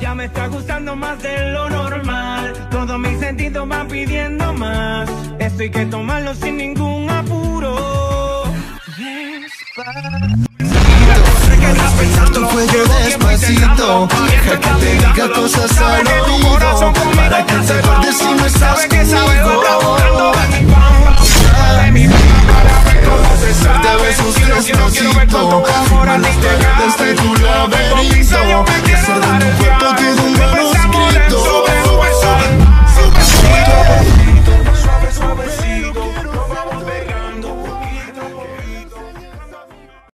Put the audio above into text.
Ya me está gustando más de lo normal. Todos mis sentidos van pidiendo más. Esto hay que tomarlo sin ningún apuro. Despacito. Esto fue despacito. Deja que te diga cosas al oído. Para que te acuerdes si no estás conmigo. Ya, ah. te besos tres trocitos. Manos verdes